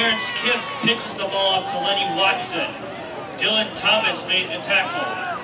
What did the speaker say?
Terrence Kiff pitches the ball off to Lenny Watson. Dylan Thomas made the tackle.